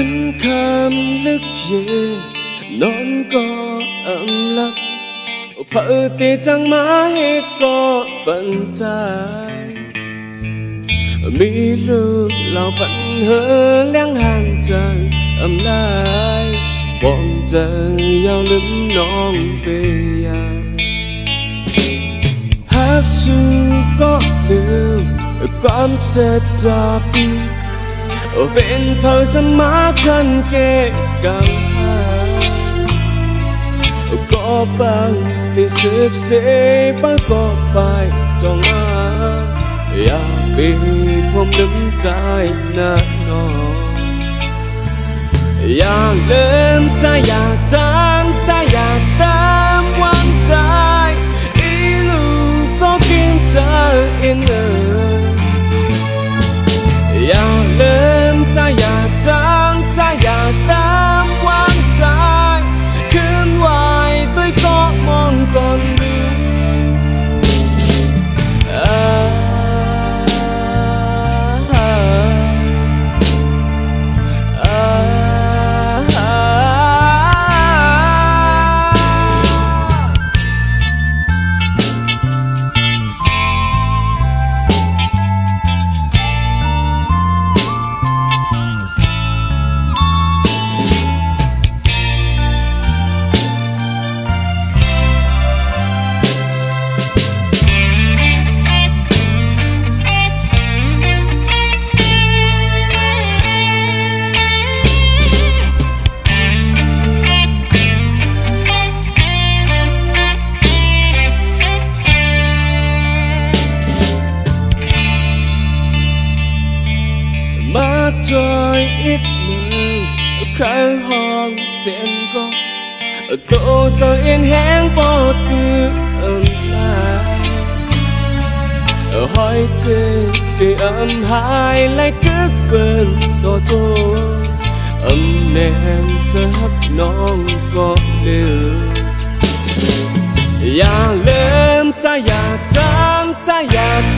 ขึ้นคามลึกเย็นนอนก็อำลับเผื่อตีจังมาให้ก็ปัญจายมีลูกเราปัญหาเลี้ยงหันใจอำลายปองใจยาวลึกน้องเปยาหากสู้ก็เลือความเสียใจ bên thờ sân má thân kề càng có bằng thì xếp xếp ba có bài trong má ya bi phong đứng trái na nó ya lên ta ya tan ta ya มาจอยอีกหนึ่งข้างห้องเสียงก็โตจอยเอ็นแห้งปอตืออันลาหอยเจปีอันหายไล่กึกเปินตัวโตอันแนมจะฮับน้องก็เลืออย่าลืมจะอย่าจางจะอย่าตามวางใจ